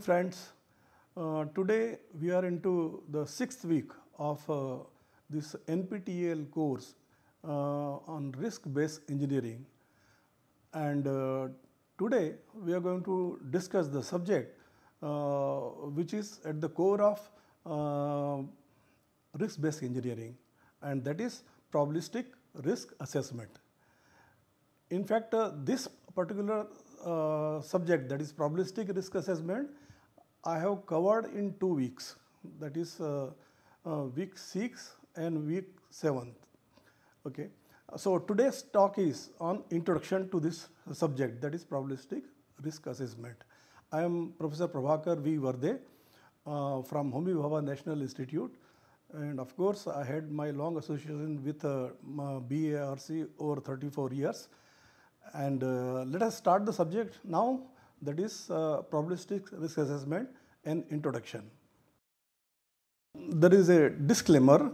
friends. Uh, today we are into the sixth week of uh, this NPTEL course uh, on risk-based engineering. And uh, today we are going to discuss the subject uh, which is at the core of uh, risk-based engineering and that is probabilistic risk assessment. In fact, this particular uh, subject that is probabilistic risk assessment I have covered in two weeks that is uh, uh, week 6 and week 7. Okay. So today's talk is on introduction to this subject that is probabilistic risk assessment. I am Professor Prabhakar V. Varde uh, from Homi Bhabha National Institute and of course I had my long association with uh, BARC over 34 years and uh, let us start the subject now that is uh, probabilistic risk assessment and introduction. There is a disclaimer.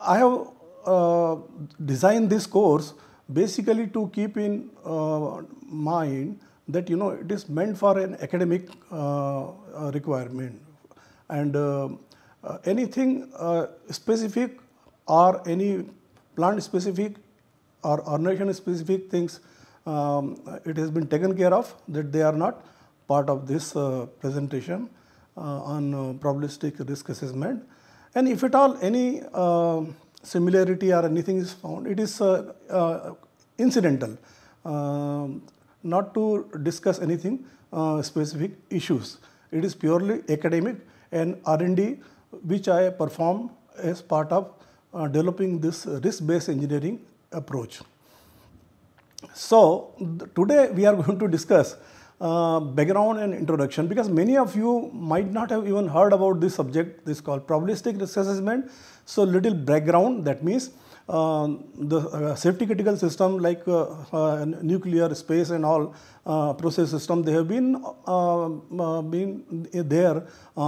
I have uh, designed this course basically to keep in uh, mind that you know it is meant for an academic uh, uh, requirement and anything specific or any plant specific or organization specific things um, it has been taken care of that they are not part of this uh, presentation uh, on uh, probabilistic risk assessment. And if at all any similarity or anything is found, it is incidental, um, not to discuss anything specific issues. It is purely academic and R&D which I perform as part of uh, developing this risk-based engineering approach. So, today we are going to discuss uh, background and introduction because many of you might not have even heard about this subject this called probabilistic risk assessment. So, little background that means uh, the uh, safety critical system like uh, uh, nuclear space and all uh, process system they have been been there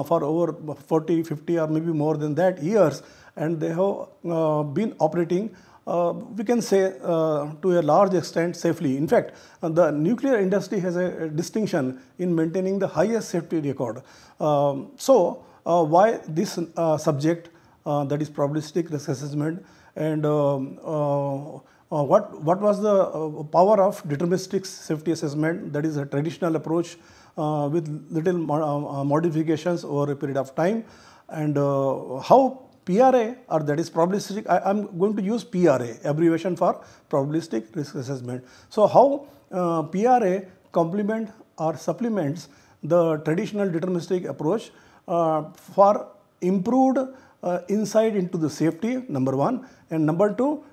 for over 40 50 or maybe more than that years and they have been operating uh, we can say uh, to a large extent safely. In fact, uh, the nuclear industry has a, distinction in maintaining the highest safety record. Um, so, uh, why this uh, subject uh, that is probabilistic risk assessment and um, what, what was the power of deterministic safety assessment that is a traditional approach with little mo modifications over a period of time and how PRA or that is probabilistic, I am going to use PRA abbreviation for probabilistic risk assessment. So, how uh, PRA complement or supplements the traditional deterministic approach uh, for improved uh, insight into the safety number one and number two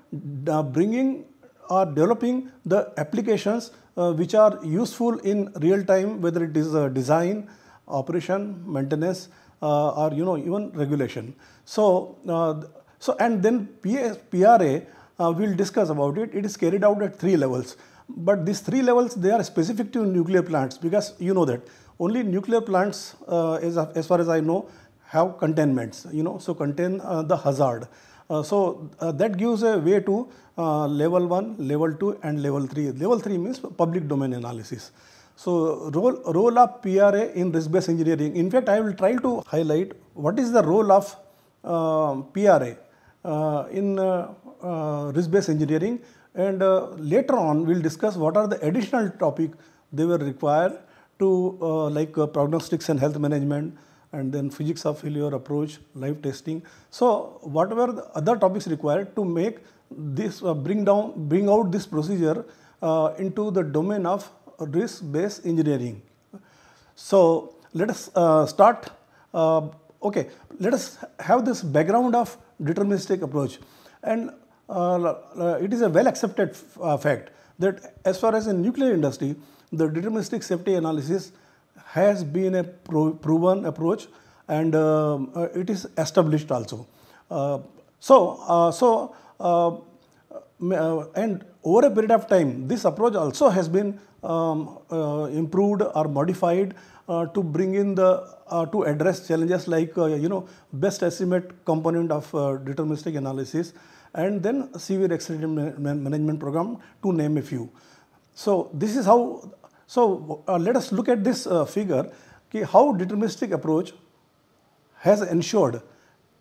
uh, bringing or developing the applications uh, which are useful in real time whether it is design, operation, maintenance uh, or you know even regulation. So, uh, so and then PA, PRA uh, we will discuss about it. It is carried out at three levels. But these three levels they are specific to nuclear plants because you know that only nuclear plants as, as far as I know have containments you know so contain the hazard. Uh, so uh, that gives a way to uh, level 1, level 2 and level 3. Level 3 means public domain analysis. So, role, role of PRA in risk-based engineering. In fact, I will try to highlight what is the role of uh, PRA uh, in uh, uh risk-based engineering and uh, later on we will discuss what are the additional topic they were required to uh, like prognostics and health management and then physics of failure approach, live testing. So, whatever the other topics required to make this bring down, bring out this procedure into the domain of risk-based engineering. So, let us uh, start, uh, okay, let us have this background of deterministic approach and uh, it is a well accepted uh, fact that as far as in nuclear industry, the deterministic safety analysis has been a pro proven approach and uh, uh, it is established also. so, so and over a period of time, this approach also has been um, uh, improved or modified uh, to bring in the uh, to address challenges like uh, you know best estimate component of uh, deterministic analysis and then severe accident management program to name a few. So this is how. So uh, let us look at this figure. कि how deterministic approach has ensured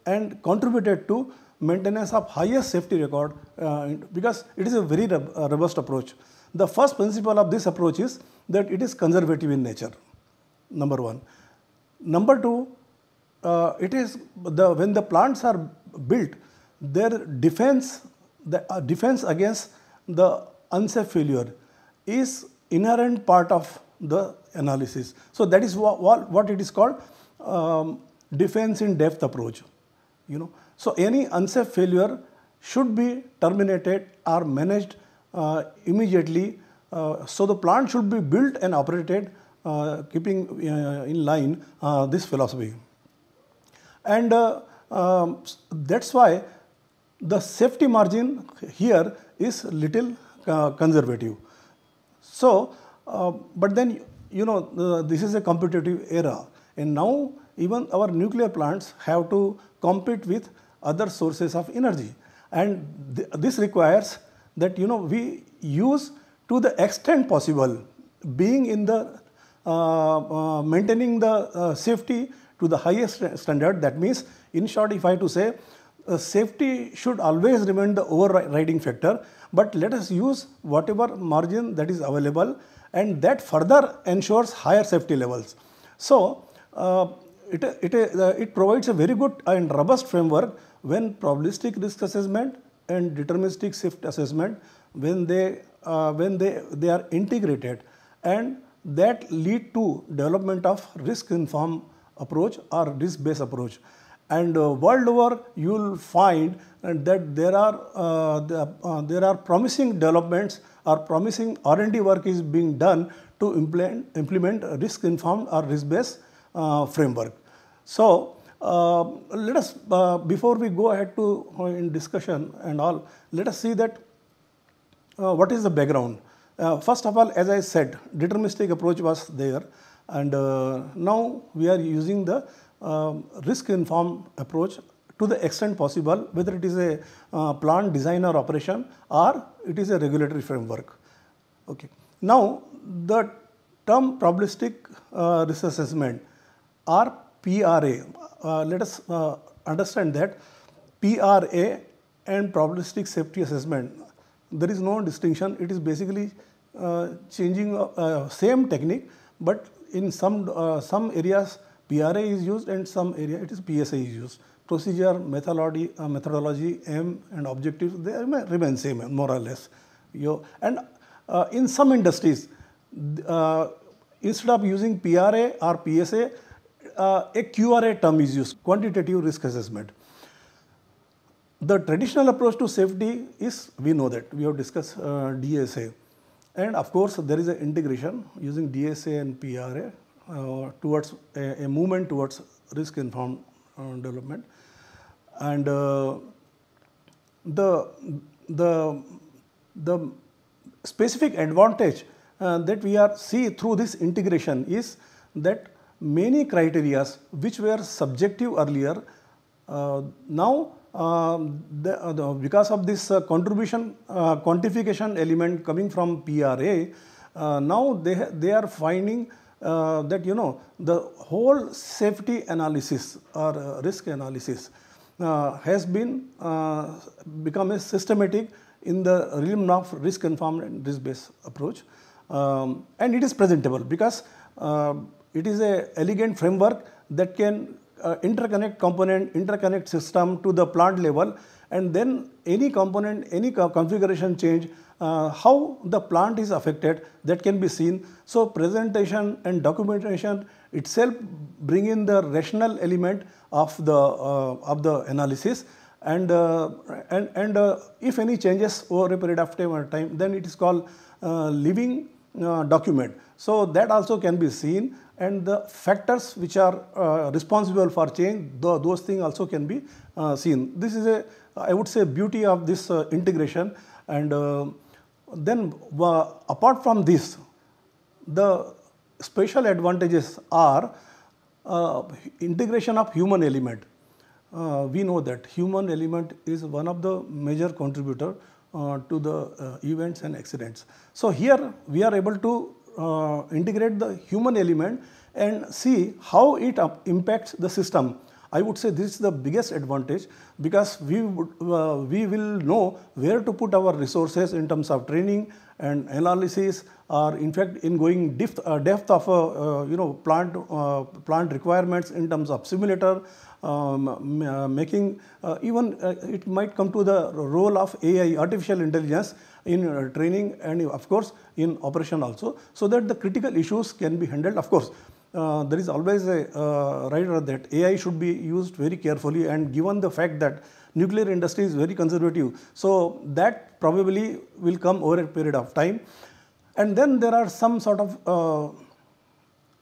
and contributed to maintenance of highest safety record uh, because it is a very robust approach. The first principle of this approach is that it is conservative in nature, number one. Number two, uh, it is the when the plants are built, their defense, the uh, defense against the unsafe failure is inherent part of the analysis. So that is what, what, what it is called um, defense in depth approach. You know, so any unsafe failure should be terminated or managed uh, immediately. Uh, so the plant should be built and operated uh, keeping uh, in line uh, this philosophy. And uh, um, that's why the safety margin here is little conservative. So, but then you know this is a competitive era and now even our nuclear plants have to compete with other sources of energy. And th this requires that you know we use to the extent possible being in the uh, uh, maintaining the uh, safety to the highest standard. That means in short if I have to say uh, safety should always remain the overriding factor. But let us use whatever margin that is available and that further ensures higher safety levels. So, uh, it, it, uh, it provides a very good and robust framework when probabilistic risk assessment and deterministic safety assessment when they uh, when they they are integrated and that lead to development of risk informed approach or risk based approach. And uh, world over you will find that there are uh, the, uh, there are promising developments or promising R&D work is being done to implement implement risk informed or risk based uh, framework. So let us, uh, before we go ahead to uh, in discussion and all, let us see that uh, what is the background. Uh, first of all, as I said, deterministic approach was there and uh, now we are using the um, risk informed approach to the extent possible, whether it is a plant design or operation or it is a regulatory framework. Okay. Now, the term probabilistic risk assessment or PRA uh, let us uh, understand that PRA and probabilistic safety assessment, there is no distinction. It is basically uh, changing uh, same technique, but in some uh, some areas PRA is used and some area it is PSA is used. Procedure, methodology, uh, methodology, aim and objective they remain same more or less. You, and in some industries, instead of using PRA or PSA, uh, a QRA term is used, quantitative risk assessment. The traditional approach to safety is, we know that, we have discussed uh, DSA. And of course, there is an integration using DSA and PRA uh, towards a, a, movement towards risk informed uh, development. And uh, the, the, the specific advantage uh, that we are see through this integration is that many criteria which were subjective earlier, uh, now uh, the, uh, the, because of this uh, contribution uh, quantification element coming from PRA, uh, now they, they are finding that you know the whole safety analysis or risk analysis has been become a systematic in the realm of risk informed and risk based approach. Um, and it is presentable because it is a elegant framework that can uh, interconnect component, interconnect system to the plant level and then any component, any co configuration change, uh, how the plant is affected that can be seen. So presentation and documentation itself bring in the rational element of the, uh, of the analysis and, uh, and, and uh, if any changes over a period of time, then it is called uh, living document. So that also can be seen and the factors which are uh, responsible for change, those things also can be uh, seen. This is a, I would say, beauty of this uh, integration. And uh, then uh, apart from this, the special advantages are uh, integration of human element. we know that human element is one of the major contributor to the events and accidents. So here we are able to uh, Uh, integrate the human element and see how it impacts the system. I would say this is the biggest advantage because we, would, uh, we will know where to put our resources in terms of training and analysis or in fact in going depth, uh, depth of uh, you know plant, uh, plant requirements in terms of simulator, um, uh, making uh, even it might come to the role of AI, artificial intelligence in training and of course in operation also. So that the critical issues can be handled of course uh, there is always a uh, writer that AI should be used very carefully and given the fact that nuclear industry is very conservative. So, that probably will come over a period of time. And then there are some sort of uh,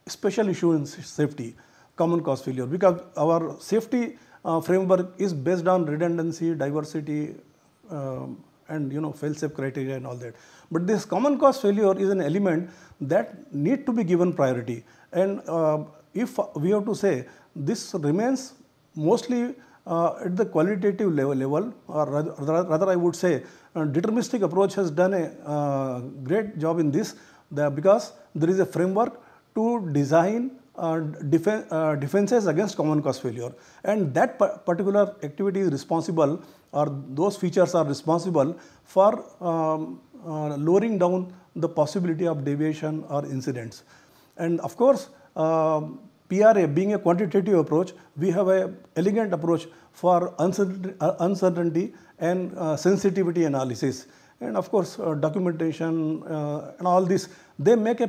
special issue in safety, common cause failure because our safety uh, framework is based on redundancy, diversity, um, and you know fail-safe criteria and all that. But this common cause failure is an element that need to be given priority. And uh, if we have to say this remains mostly uh, at the qualitative level, level or rather, rather I would say uh, deterministic approach has done a great job in this because there is a framework to design uh, uh, defenses against common cause failure and that particular activity is responsible or those features are responsible for um, uh, lowering down the possibility of deviation or incidents. And of course, uh, PRA being a quantitative approach, we have a elegant approach for uncertainty, uh, and uh, sensitivity analysis. And of course, uh, documentation uh, and all this, they make a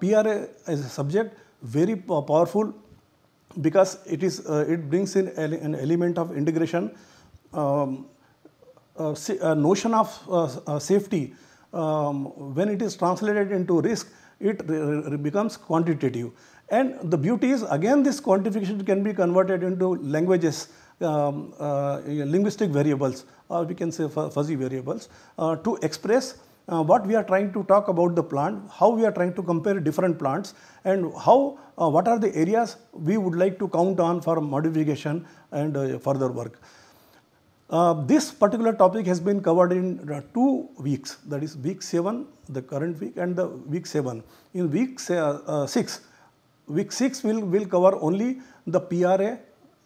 PRA as a subject very powerful because it is it brings in an element of integration um, uh, a notion of uh, uh, safety, um, when it is translated into risk, it becomes quantitative. And the beauty is again this quantification can be converted into languages, um, uh, linguistic variables or we can say fuzzy variables uh, to express uh, what we are trying to talk about the plant, how we are trying to compare different plants and how what are the areas we would like to count on for modification and further work. Uh, this particular topic has been covered in uh, two weeks. That is week 7 the current week and the week 7. In week uh, 6, week 6 will, will cover only the PRA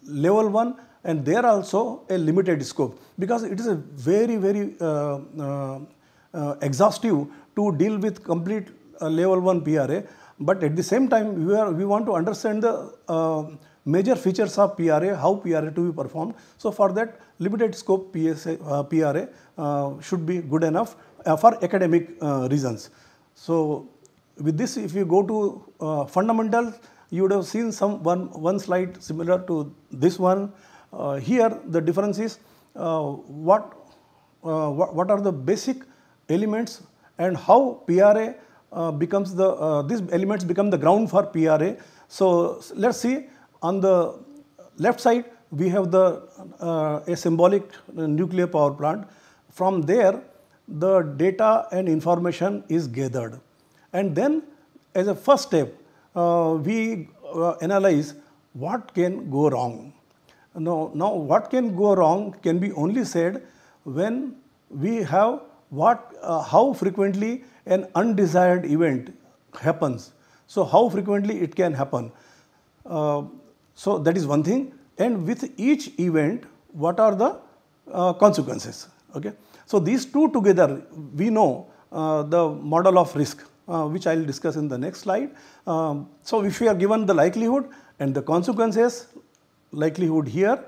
level 1 and there also a limited scope. Because it is a very very uh, uh, uh, exhaustive to deal with complete level 1 PRA but at the same time we, are, we want to understand the major features of PRA, how PRA to be performed. So, for that limited scope PSA, uh, PRA uh, should be good enough uh, for academic uh, reasons. So, with this if you go to uh, fundamentals, you would have seen some one, one slide similar to this one. Uh, here the difference is what, what, what are the basic elements and how PRA becomes the, these elements become the ground for PRA. So, let us see on the left side, we have the uh, a symbolic nuclear power plant. From there, the data and information is gathered. And then as a first step, uh, we uh, analyze what can go wrong. Now, now, what can go wrong can be only said when we have what, uh, how frequently an undesired event happens. So, how frequently it can happen. So, that is one thing and with each event what are the uh, consequences. Okay. So, these two together we know uh, the model of risk uh, which I will discuss in the next slide. Um, so, if we are given the likelihood and the consequences likelihood here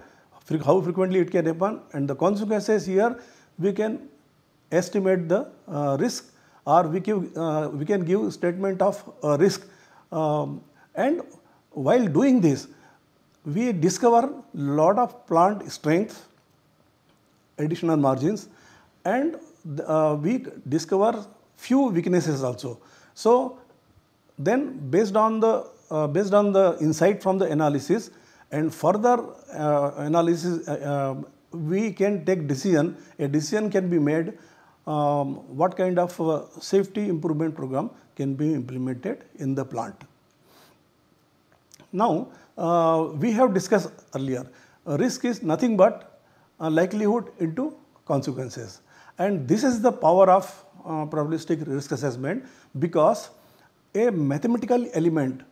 how frequently it can happen and the consequences here we can estimate the uh, risk or we, give, uh, we can give statement of uh, risk um, and while doing this we discover lot of plant strength, additional margins and uh, we discover few weaknesses also. So, then based on the uh, based on the insight from the analysis and further uh, analysis uh, uh, we can take decision a decision can be made um, what kind of uh, safety improvement program can be implemented in the plant. Now, uh, we have discussed earlier, uh, risk is nothing but likelihood into consequences. And this is the power of uh, probabilistic risk assessment because a mathematical element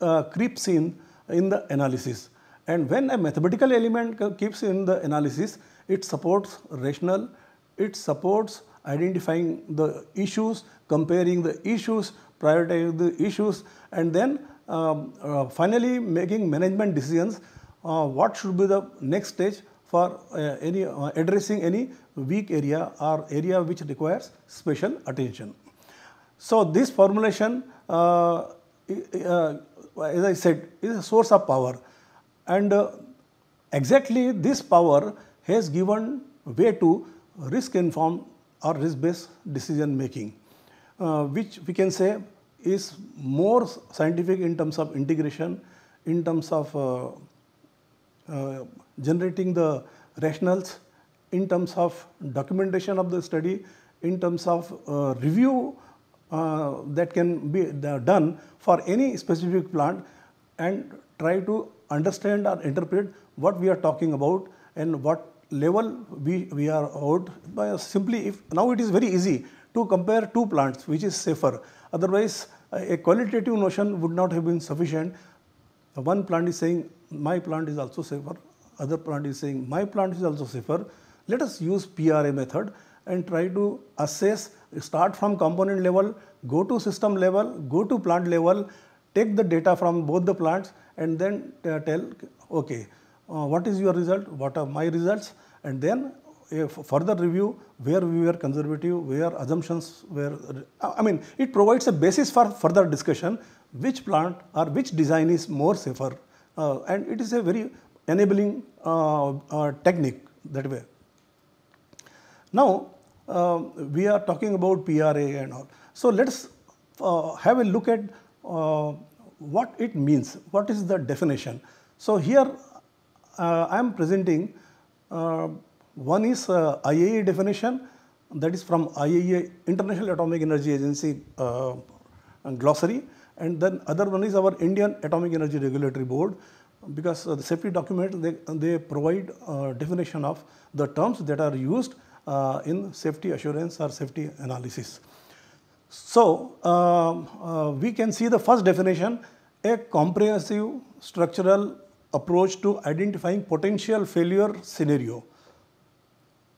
uh, creeps in in the analysis. And when a mathematical element keeps in the analysis, it supports rational, it supports identifying the issues, comparing the issues, prioritizing the issues, and then um, uh, finally making management decisions uh, what should be the next stage for uh, any addressing any weak area or area which requires special attention. So, this formulation as I said is a source of power and exactly this power has given way to risk informed or risk based decision making uh, which we can say is more scientific in terms of integration in terms of uh, uh, generating the rationals in terms of documentation of the study in terms of uh, review uh, that can be done for any specific plant and try to understand or interpret what we are talking about and what level we, we are out by simply if now it is very easy to compare two plants which is safer otherwise a qualitative notion would not have been sufficient. One plant is saying my plant is also safer. Other plant is saying my plant is also safer. Let us use PRA method and try to assess start from component level go to system level go to plant level take the data from both the plants and then uh, tell okay uh, what is your result? What are my results? And then a further review where we were conservative where assumptions were i mean it provides a basis for further discussion which plant or which design is more safer. Uh, and it is a very enabling uh, uh, technique that way. Now uh, we are talking about pra and all. So let's uh, have a look at uh, what it means, what is the definition. So here uh, I am presenting uh, one is uh, IAEA definition. That is from IAEA International Atomic Energy Agency uh, glossary. And then other one is our Indian Atomic Energy Regulatory Board. Because uh, the safety document they, they provide uh, definition of the terms that are used in safety assurance or safety analysis. So, uh, uh, we can see the first definition a comprehensive structural approach to identifying potential failure scenario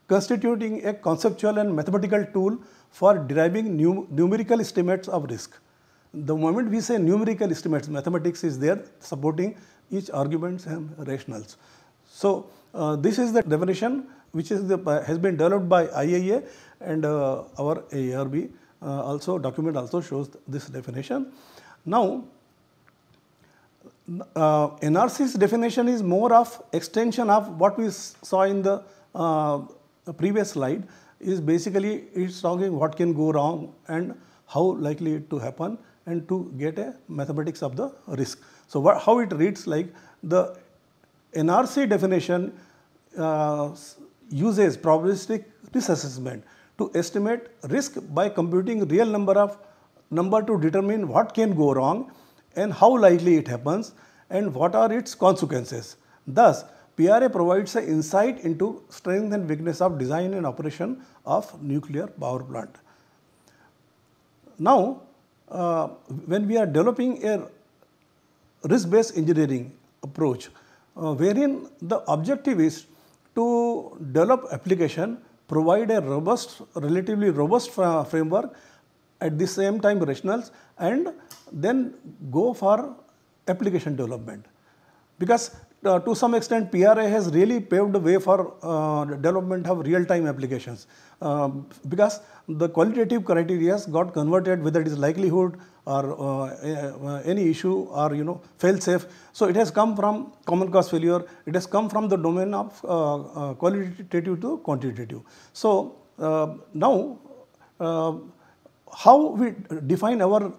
constituting a conceptual and mathematical tool for deriving num numerical estimates of risk. The moment we say numerical estimates, mathematics is there supporting each arguments and rationals. So, uh, this is the definition which is the, uh, has been developed by IAEA and uh, our AERB. Uh, also document also shows this definition. Now, uh, NRC's definition is more of extension of what we saw in the uh, previous slide is basically it's talking what can go wrong and how likely it to happen and to get a mathematics of the risk. So, what, how it reads like the NRC definition uh, uses probabilistic risk assessment to estimate risk by computing real number of number to determine what can go wrong and how likely it happens and what are its consequences. Thus, PRA provides an insight into strength and weakness of design and operation of nuclear power plant. Now, uh, when we are developing a risk-based engineering approach, uh, wherein the objective is to develop application provide a robust, relatively robust framework, at the same time rationals and then go for application development. Because uh, to some extent PRA has really paved the way for uh, development of real-time applications uh, because the qualitative criteria got converted whether it is likelihood or uh, any issue or you know fail safe. So it has come from common cause failure, it has come from the domain of uh, uh, qualitative to quantitative. So now how we define our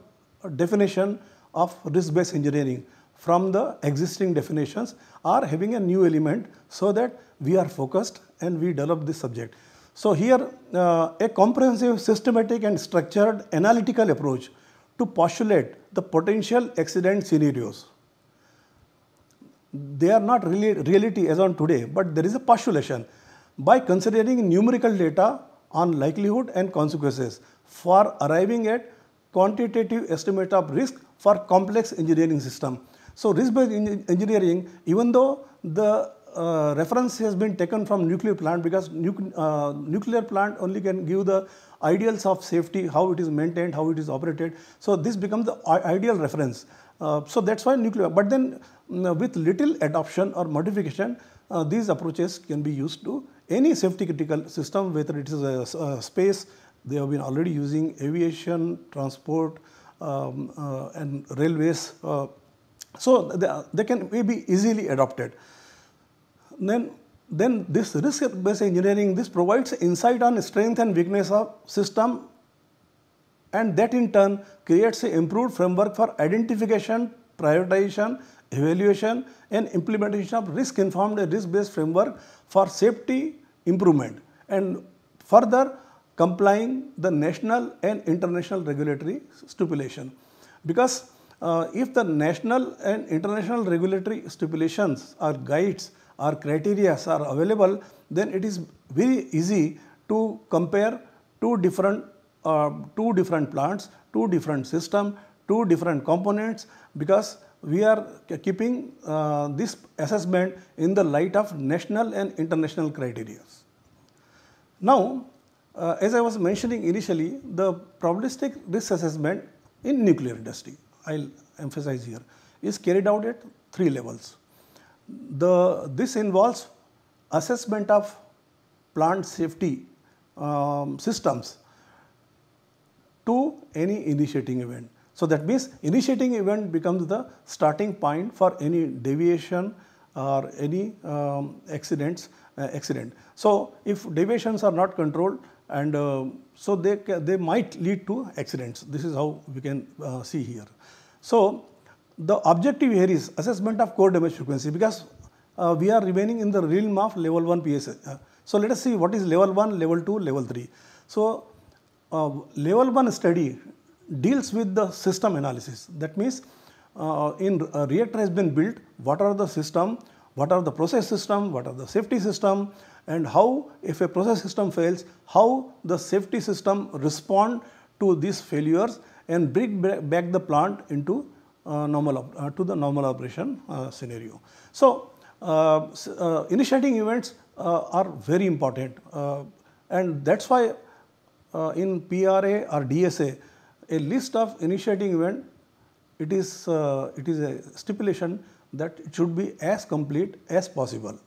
definition of risk-based engineering from the existing definitions or having a new element so that we are focused and we develop this subject. So here uh, a comprehensive systematic and structured analytical approach to postulate the potential accident scenarios. They are not really reality as on today, but there is a postulation by considering numerical data on likelihood and consequences for arriving at quantitative estimate of risk for complex engineering system. So risk-based engineering, even though the uh, reference has been taken from nuclear plant because nu uh, nuclear plant only can give the ideals of safety, how it is maintained, how it is operated. So this becomes the ideal reference. Uh, so that's why nuclear, but then mm, with little adoption or modification, uh, these approaches can be used to any safety critical system, whether it is a, a space, they have been already using aviation, transport, um, uh, and railways. So they, they can be easily adopted. Then, then this risk-based engineering, this provides insight on strength and weakness of system and that in turn creates an improved framework for identification, prioritization, evaluation and implementation of risk-informed risk-based framework for safety improvement and further complying the national and international regulatory stipulation. Because uh, if the national and international regulatory stipulations or guides or criteria are available, then it is very easy to compare two different uh, two different plants, two different system, two different components because we are keeping uh, this assessment in the light of national and international criteria. Now, uh, as I was mentioning initially, the probabilistic risk assessment in nuclear industry, I'll emphasize here, is carried out at three levels. The, this involves assessment of plant safety um, systems to any initiating event. So that means initiating event becomes the starting point for any deviation or any um, accidents uh, accident. So if deviations are not controlled and uh, so they they might lead to accidents. This is how we can uh, see here. So the objective here is assessment of core damage frequency because uh, we are remaining in the realm of level 1 PSA. Uh, so let us see what is level 1, level 2, level 3. So uh, level 1 study deals with the system analysis. That means uh, in reactor has been built, what are the system, what are the process system, what are the safety system and how if a process system fails, how the safety system respond to these failures and bring back the plant into uh, normal uh, to the normal operation uh, scenario. So, uh, uh, initiating events are very important and that is why uh, in PRA or DSA, a list of initiating event, it is, uh, it is a stipulation that it should be as complete as possible.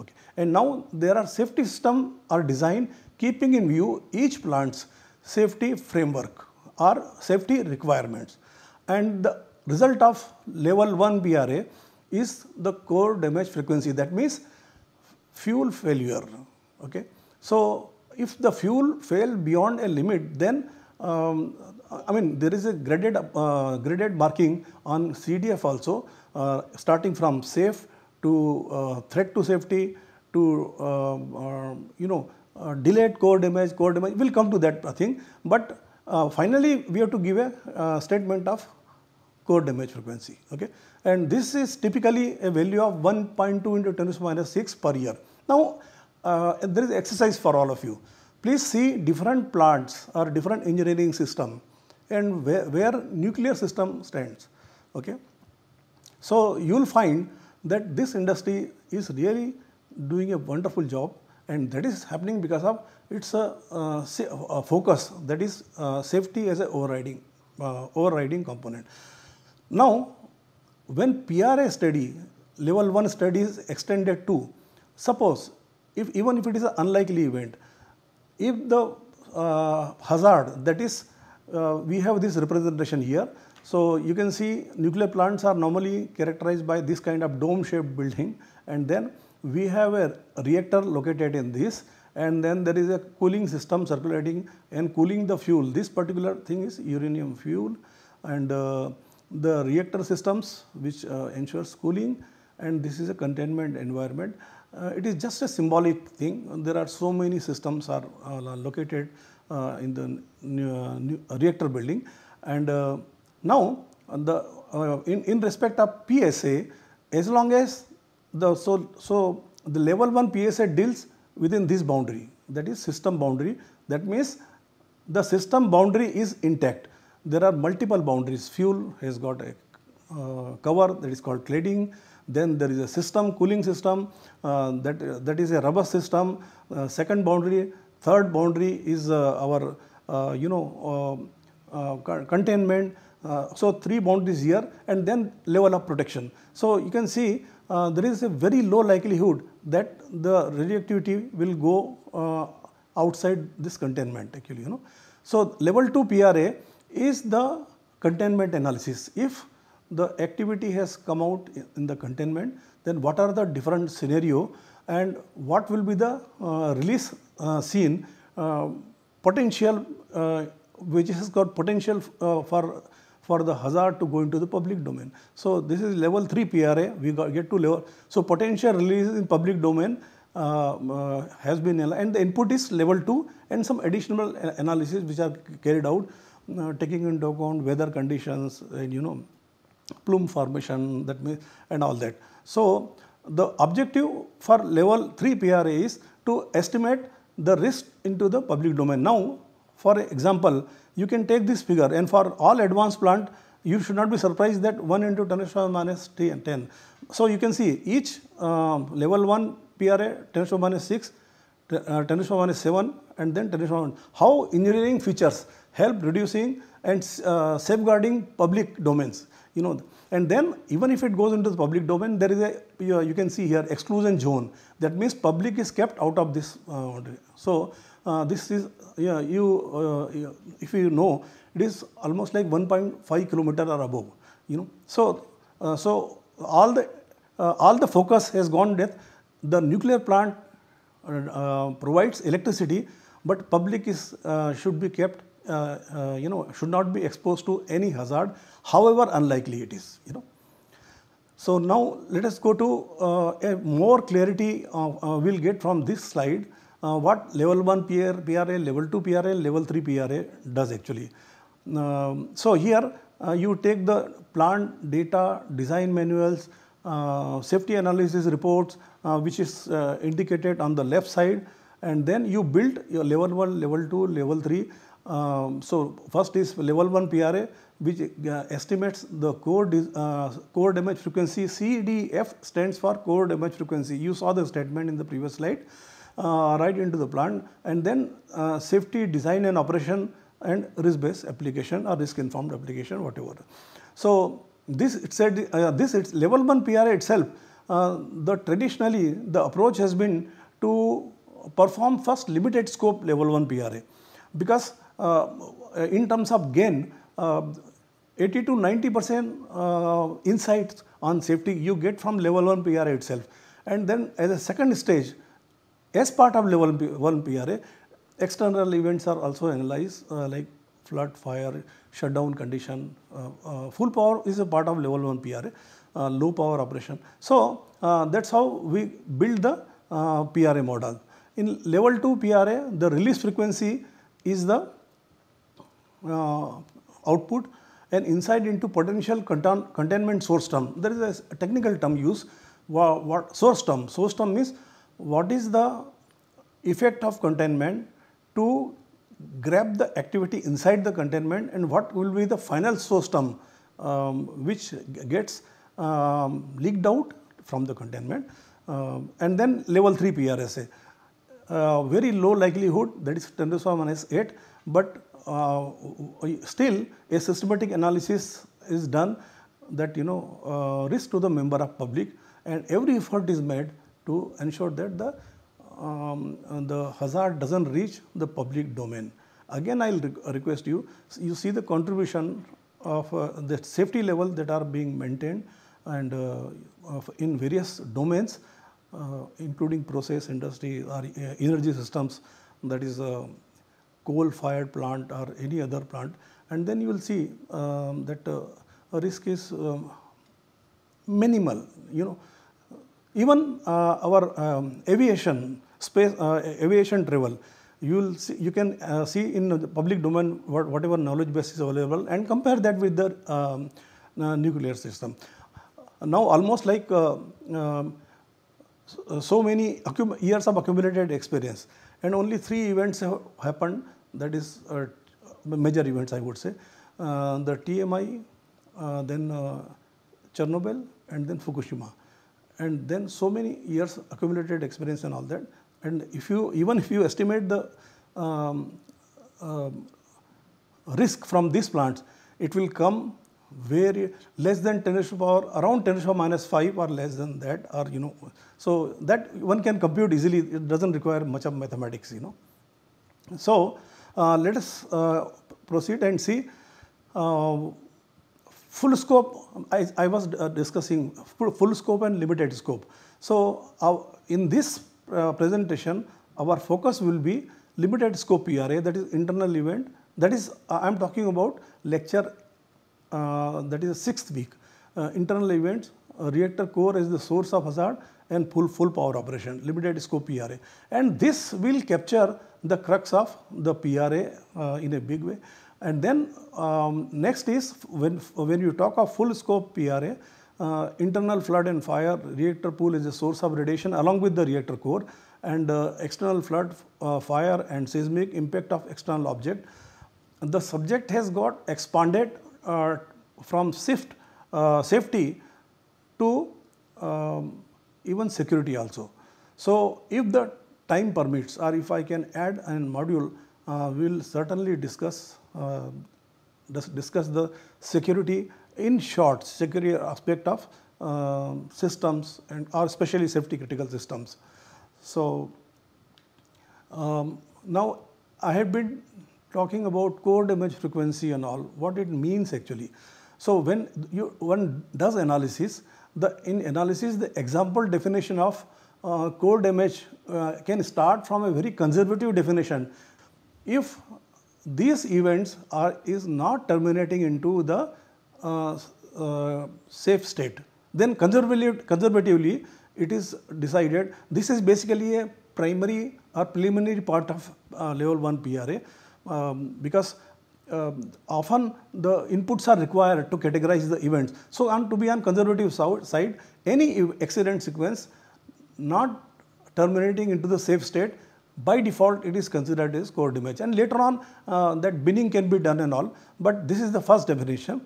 Okay. And now there are safety system are designed keeping in view each plant's safety framework or safety requirements. And the result of level 1 PRA is the core damage frequency that means fuel failure. Okay. So, if the fuel fail beyond a limit, then um, I mean there is a graded uh, graded marking on CDF also, uh, starting from safe to uh, threat to safety to um, uh, you know uh, delayed core damage, core damage. We'll come to that thing, but uh, finally we have to give a statement of core damage frequency. Okay, and this is typically a value of 1.2 into 10 to minus 6 per year. Now there is exercise for all of you. Please see different plants or different engineering system and where, where nuclear system stands. Okay. So you will find that this industry is really doing a wonderful job and that is happening because of its a, uh, a focus that is uh, safety as a overriding uh, overriding component. Now, when PRA study level 1 study is extended to suppose if even if it is an unlikely event, if the uh, hazard that is uh, we have this representation here. So you can see nuclear plants are normally characterized by this kind of dome shaped building and then we have a reactor located in this and then there is a cooling system circulating and cooling the fuel. This particular thing is uranium fuel and uh, the reactor systems which uh, ensures cooling and this is a containment environment uh, it is just a symbolic thing. There are so many systems are uh, located uh, in the new, new reactor building. And now, the in, in respect of PSA, as long as the so so the level 1 PSA deals within this boundary that is system boundary that means the system boundary is intact there are multiple boundaries. Fuel has got a uh, cover that is called cladding. Then there is a system, cooling system, uh, that, that is a rubber system. Uh, second boundary, third boundary is uh, our, uh, you know, uh, so three boundaries here and then level of protection. So you can see there is a very low likelihood that the radioactivity will go outside this containment actually, you know. So level 2 PRA is the containment analysis. If the activity has come out in the containment, then what are the different scenario and what will be the uh, release uh, scene uh, potential uh, which has got potential uh, for for the hazard to go into the public domain. So this is level 3 PRA, we got, get to level. So potential release in public domain uh, has been and the input is level 2 and some additional analysis which are carried out taking into account weather conditions and you know plume formation that means and all that. So, the objective for level 3 PRA is to estimate the risk into the public domain. Now, for example, you can take this figure and for all advanced plant, you should not be surprised that 1 into 10 to the minus 10. So, you can see each uh, level 1 PRA 10 to the minus 6, uh, 10 to the minus 7 and then 10 to the minus How engineering features help reducing and uh, safeguarding public domains you know. And then even if it goes into the public domain there is a you, you can see here exclusion zone. That means public is kept out of this uh, so uh, this is yeah you uh, if you know it is almost like 1.5 kilometer or above you know so uh, so all the all the focus has gone that the nuclear plant provides electricity but public is should be kept uh, uh, you know, should not be exposed to any hazard, however unlikely it is, you know. So now let us go to uh, a more clarity we'll get from this slide what level 1 PR, PRA, level 2 PRA, level 3 PRA does actually. Um, so here uh, you take the plant data, design manuals, uh, safety analysis reports uh, which is indicated on the left side and then you build your level 1, level 2, level 3 um, so first is level 1 PRA which uh, estimates the core, uh, core damage frequency CDF stands for core damage frequency. You saw the statement in the previous slide uh, right into the plant and then uh, safety design and operation and risk based application or risk informed application whatever. So this it said uh, this it's level 1 PRA itself uh, the traditionally the approach has been to perform first limited scope level 1 PRA because uh, in terms of gain, uh, 80 to 90 percent uh, insights on safety you get from level 1 PRA itself. And then as a second stage, as part of level 1 PRA, external events are also analyzed like flood, fire, shutdown condition. Uh, uh, full power is a part of level 1 PRA, uh, low power operation. So, that is how we build the PRA model. In level 2 PRA, the release frequency is the uh, output and insight into potential contain containment source term. There is a technical term used, what source term. Source term means what is the effect of containment to grab the activity inside the containment and what will be the final source term um, which gets um, leaked out from the containment um, and then level 3 PRSA. Uh, very low likelihood that is 10 to the power minus 8 but uh, still a systematic analysis is done that you know uh, risk to the member of public and every effort is made to ensure that the um, the hazard doesn't reach the public domain. Again, I will re request you, you see the contribution of uh, the safety level that are being maintained and uh, in various domains, uh, including process industry or uh, energy systems, that is coal fired plant or any other plant and then you will see um, that uh, risk is um, minimal you know even uh, our um, aviation space uh, aviation travel you see you can uh, see in the public domain what, whatever knowledge base is available and compare that with the um, uh, nuclear system now almost like uh, um, so many years of accumulated experience and only three events have happened that is uh, major events I would say. the TMI, then Chernobyl, and then Fukushima. And then so many years accumulated experience and all that. And if you even if you estimate the um, um risk from these plants, it will come very less than 10 to power around 10 to power minus 5 or less than that or you know. So that one can compute easily. It doesn't require much of mathematics you know. So uh, let us uh, proceed and see uh, full scope I, I was uh, discussing full, scope and limited scope so uh, in this uh, presentation our focus will be limited scope PRA that is internal event that is I am talking about lecture uh, that is sixth week. Uh, internal events, uh, reactor core is the source of hazard and full full power operation, limited scope PRA. And this will capture the crux of the PRA in a big way. And then um, next is when, when you talk of full scope PRA, uh, internal flood and fire, reactor pool is a source of radiation along with the reactor core and uh, external flood, uh, fire and seismic impact of external object. The subject has got expanded uh, from shift uh, safety to um, even security also. So, if the time permits or if I can add a module, uh, we will certainly discuss uh, discuss the security in short security aspect of uh, systems and or especially safety critical systems. So, um, now I have been talking about core damage frequency and all, what it means actually. So when you, one does analysis, the in analysis the example definition of uh, core damage uh, can start from a very conservative definition. If these events are is not terminating into the uh, uh safe state, then conservatively, conservatively it is decided this is basically a primary or preliminary part of uh, level 1 PRA um, because uh, often the inputs are required to categorize the events. So, on to be on conservative side, any accident sequence not terminating into the safe state by default it is considered as core damage. And later on uh, that binning can be done and all, but this is the first definition.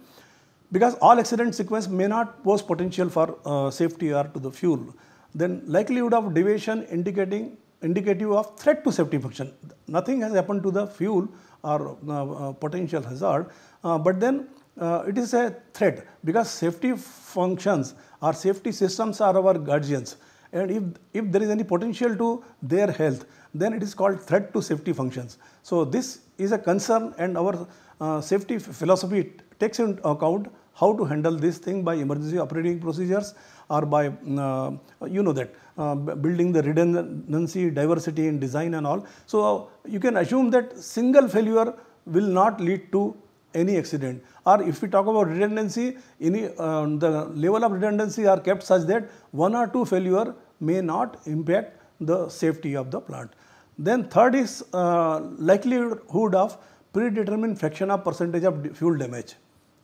Because all accident sequence may not pose potential for uh, safety or to the fuel. Then likelihood of deviation indicating indicative of threat to safety function. Nothing has happened to the fuel or uh, uh, potential hazard, uh, but then uh, it is a threat. Because safety functions or safety systems are our guardians. And if, if there is any potential to their health, then it is called threat to safety functions. So, this is a concern and our uh, safety philosophy takes into account how to handle this thing by emergency operating procedures or by uh, you know that uh, building the redundancy, diversity in design and all. So, you can assume that single failure will not lead to any accident or if we talk about redundancy, any, uh, the level of redundancy are kept such that one or two failure may not impact the safety of the plant. Then third is uh, likelihood of predetermined fraction of percentage of fuel damage.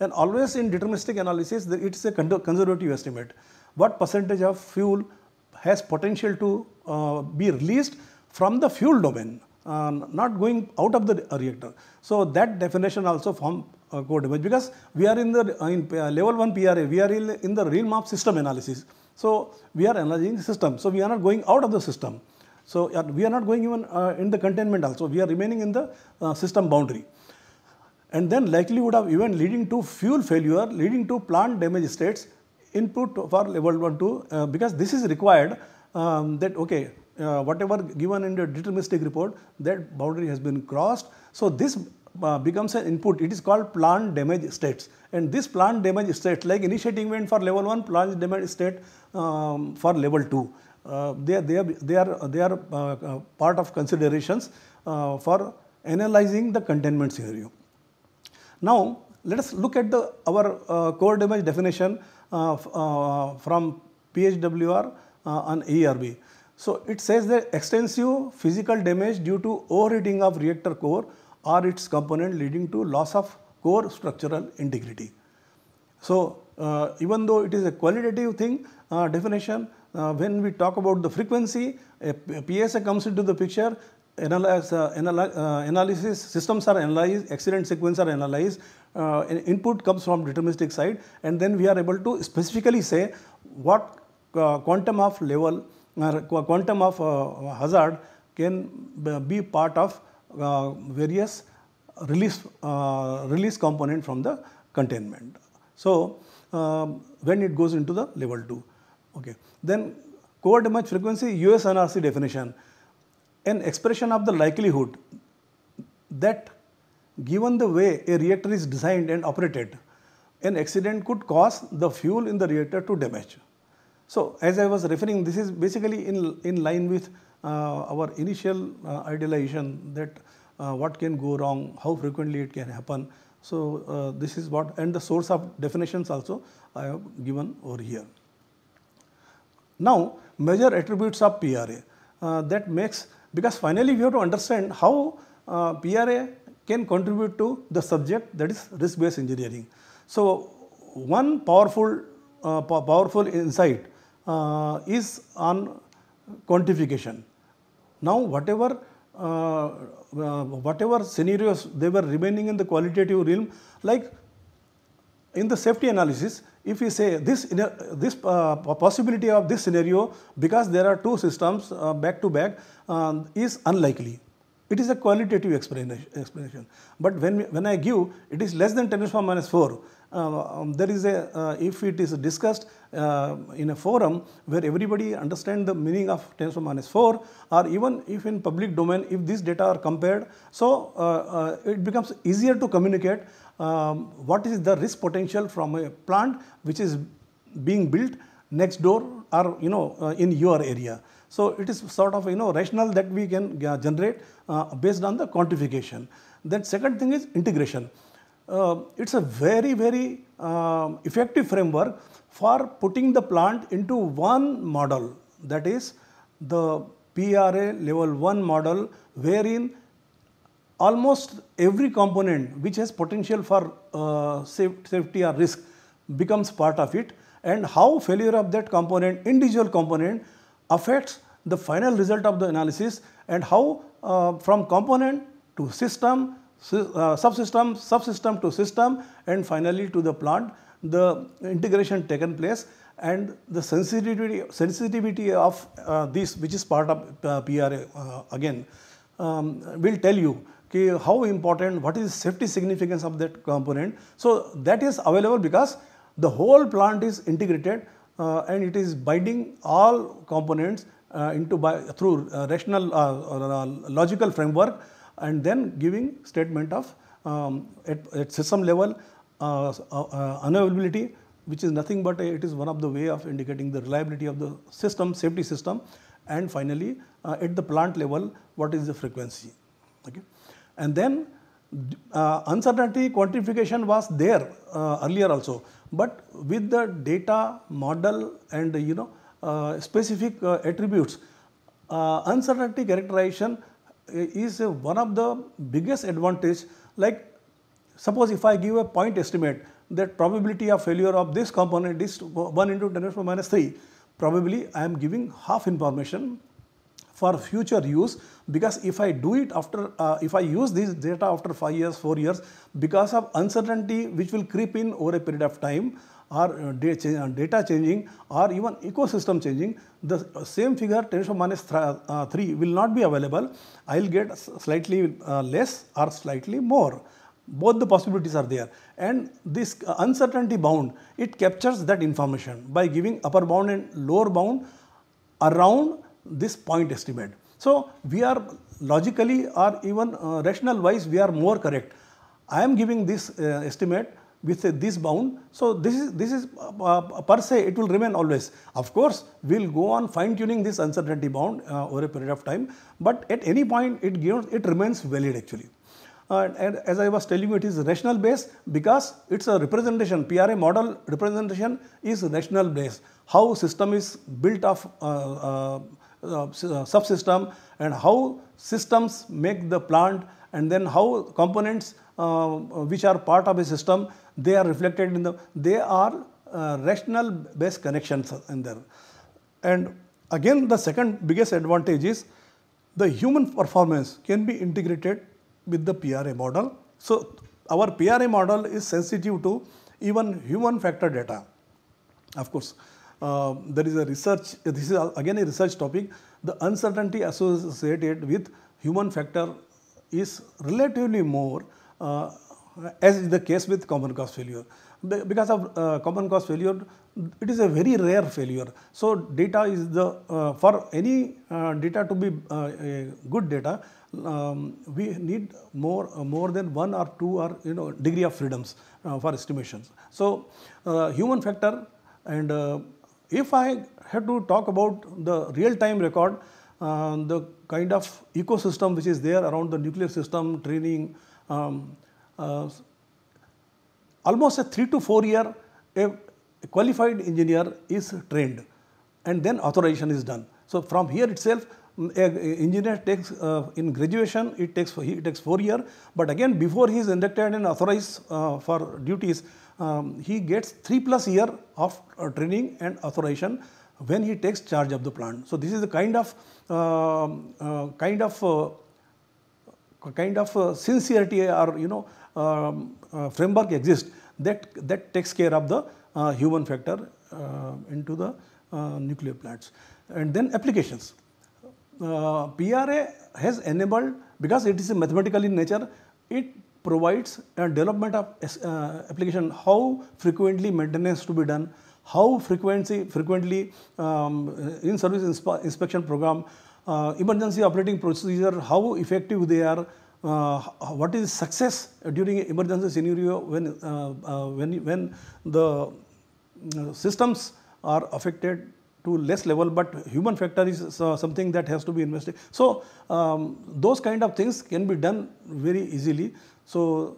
And always in deterministic analysis, it is a conservative estimate. What percentage of fuel has potential to uh, be released from the fuel domain, uh, not going out of the reactor. So that definition also form uh, core damage because we are in the in level 1 PRA, we are in the realm of system analysis. So we are analyzing the system. So we are not going out of the system. So we are not going even uh, in the containment also, we are remaining in the uh, system boundary. And then likelihood of event leading to fuel failure, leading to plant damage states input for level 1 2 uh, because this is required um, that okay uh, whatever given in the deterministic report that boundary has been crossed. So, this uh, becomes an input it is called plant damage states and this plant damage state like initiating event for level 1 plant damage state um, for level 2 uh, they, are, they are, they are, they are uh, uh, part of considerations for analyzing the containment scenario. Now, let us look at the our core damage definition uh, uh, from PHWR uh, AERB. So it says that extensive physical damage due to overheating of reactor core or its component leading to loss of core structural integrity. So uh, even though it is a qualitative thing uh, definition, uh, when we talk about the frequency, a, PSA comes into the picture, analyze, analysis systems are analyzed, accident sequence are analyzed, uh, input comes from deterministic side and then we are able to specifically say what uh, quantum of level uh, quantum of uh, hazard can be part of uh, various release uh, release component from the containment. So, um, when it goes into the level 2. Okay. Then core damage frequency US USNRC definition, an expression of the likelihood that given the way a reactor is designed and operated, an accident could cause the fuel in the reactor to damage. So, as I was referring, this is basically in, in line with uh, our initial uh, idealization that uh, what can go wrong, how frequently it can happen. So, uh, this is what and the source of definitions also I have given over here. Now, major attributes of PRA uh, that makes because finally we have to understand how uh, PRA can contribute to the subject that is risk based engineering. So, one powerful powerful insight uh, is on quantification. Now, whatever uh, uh, whatever scenarios they were remaining in the qualitative realm, like in the safety analysis, if we say this this uh, possibility of this scenario because there are two systems uh, back to back uh, is unlikely. It is a qualitative explanation. But when, when I give, it is less than 10 to the power minus 4. Uh, um, there is a, uh, if it is discussed uh, in a forum where everybody understand the meaning of 10 to minus 4 or even if in public domain, if these data are compared, so uh, it becomes easier to communicate um, what is the risk potential from a plant which is being built next door or you know uh, in your area. So, it is sort of you know rational that we can generate uh, based on the quantification. Then second thing is integration. Uh, it is a very very um, effective framework for putting the plant into one model. That is the PRA level 1 model wherein almost every component which has potential for uh, safety or risk becomes part of it. And how failure of that component, individual component affects the final result of the analysis and how uh, from component to system, subsystem, subsystem to system and finally to the plant, the integration taken place and the sensitivity, sensitivity of uh, this which is part of uh, PRA uh, again um, will tell you how important, what is safety significance of that component. So, that is available because the whole plant is integrated uh, and it is binding all components uh, into by through uh, rational uh, logical framework and then giving statement of um, at, at, system level unavailability which is nothing but a, it is one of the way of indicating the reliability of the system, safety system and finally uh, at the plant level what is the frequency. Okay. And then uh, uncertainty quantification was there uh, earlier also, but with the data model and you know uh, specific uh, attributes, uh, uncertainty characterization is one of the biggest advantage. Like suppose if I give a point estimate that probability of failure of this component is 1 into 10 to the minus 3, probably I am giving half information for future use because if I do it after, uh, if I use this data after 5 years, 4 years, because of uncertainty which will creep in over a period of time or uh, data changing or even ecosystem changing, the same figure 10 to minus th uh, 3 will not be available. I will get slightly uh, less or slightly more. Both the possibilities are there and this uh, uncertainty bound, it captures that information by giving upper bound and lower bound around this point estimate. So, we are logically or even uh, rational wise we are more correct. I am giving this uh, estimate with uh, this bound. So, this is this is uh, uh, per se it will remain always. Of course, we will go on fine tuning this uncertainty bound uh, over a period of time, but at any point it gives it remains valid actually. and as I was telling you it is rational base because it is a representation PRA model representation is rational base. how system is built of uh, uh, subsystem and how systems make the plant and then how components uh, which are part of a system they are reflected in the they are rational based connections in there and again the second biggest advantage is the human performance can be integrated with the PRA model. So, our PRA model is sensitive to even human factor data. Of course, uh, there is a research, this is again a research topic, the uncertainty associated with human factor is relatively more uh, as is the case with common cause failure. Because of uh, common cause failure, it is a very rare failure. So, data is the, uh, for any uh, data to be uh, good data, um, we need more uh, more than one or two or you know degree of freedoms uh, for estimations. So, human factor and if I have to talk about the real time record, the kind of ecosystem which is there around the nuclear system, training, um, almost a 3 to 4 year a qualified engineer is trained and then authorization is done. So, from here itself a engineer takes uh, in graduation it takes it takes 4 year, but again before he is inducted and authorized uh, for duties um, he gets 3 plus year of uh, training and authorization when he takes charge of the plant. So, this is the kind of um, uh, kind of uh, kind of uh, sincerity or you know um, uh, framework exists that that takes care of the uh, human factor uh, into the nuclear plants and then applications. PRA has enabled because it is mathematical in nature it provides a development of application how frequently maintenance to be done how frequency frequently um, in service inspe inspection program uh, emergency operating procedure, how effective they are, uh, what is success during emergency scenario when, uh, uh when, when the uh, systems are affected to less level, but human factor is uh, something that has to be investigated. So, um, those kind of things can be done very easily. So,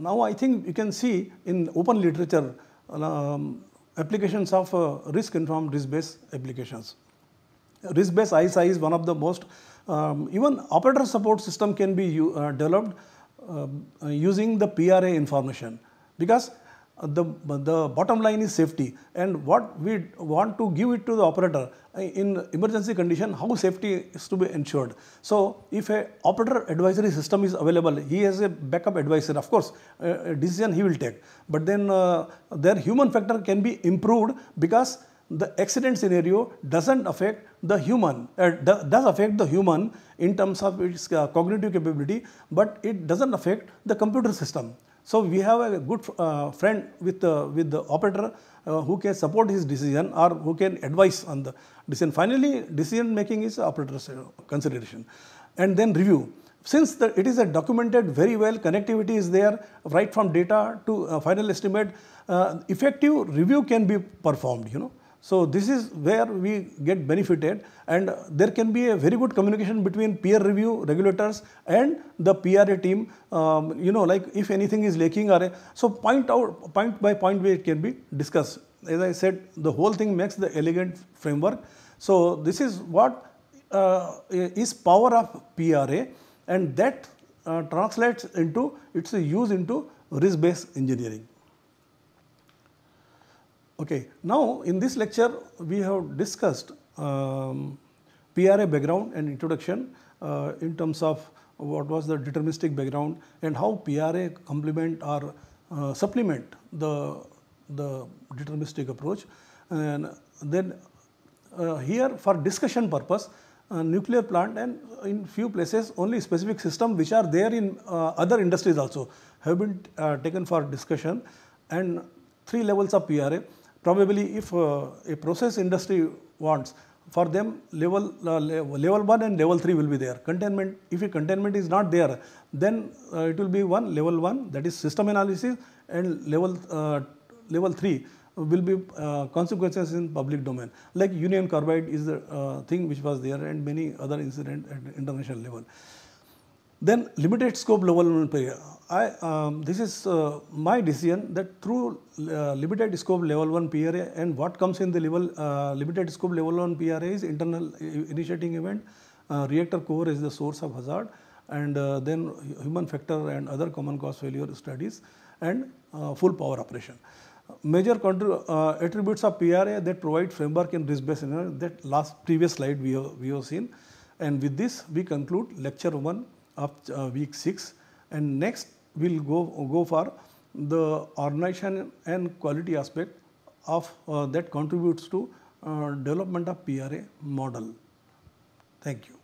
now I think you can see in open literature um, applications of risk informed risk based applications risk-based ISI is one of the most, um, even operator support system can be uh, developed uh, using the PRA information. Because the, the bottom line is safety. And what we want to give it to the operator uh, in emergency condition how safety is to be ensured. So, if a operator advisory system is available he has a backup advisor. Of course a decision he will take. But then uh, their human factor can be improved because the accident scenario doesn't affect the human, uh, does affect the human in terms of its uh, cognitive capability, but it doesn't affect the computer system. So, we have a good uh, friend with, uh, with the operator uh, who can support his decision or who can advise on the decision. Finally, decision making is operator's uh, consideration and then review. Since the, it is a documented very well, connectivity is there right from data to final estimate, effective review can be performed, you know. So, this is where we get benefited and there can be a very good communication between peer review regulators and the PRA team, um, you know like if anything is lacking or so point out point by point where it can be discussed. As I said the whole thing makes the elegant framework. So, this is what uh, is power of PRA and that uh, translates into its use into risk based engineering. Okay. Now, in this lecture we have discussed um, PRA background and introduction uh, in terms of what was the deterministic background and how PRA complement or uh, supplement the, the deterministic approach. And then uh, here for discussion purpose uh, nuclear plant and in few places only specific system which are there in uh, other industries also have been uh, taken for discussion and three levels of PRA probably if uh, a process industry wants for them level uh, level 1 and level 3 will be there. Containment if a containment is not there then uh, it will be one level 1 that is system analysis and level level 3 will be uh, consequences in public domain. Like Union carbide is the uh, thing which was there and many other incident at international level then limited scope level 1 I, um, this is uh, my decision that through uh, limited scope level 1 PRA and what comes in the level uh, limited scope level 1 PRA is internal initiating event, uh, reactor core is the source of hazard and uh, then human factor and other common cause failure studies and uh, full power operation. Major attributes of PRA that provide framework in risk based that last previous slide we have, we have seen. And with this we conclude lecture 1 of week 6 and next we will go, go for the organization and quality aspect of uh, that contributes to uh, development of PRA model. Thank you.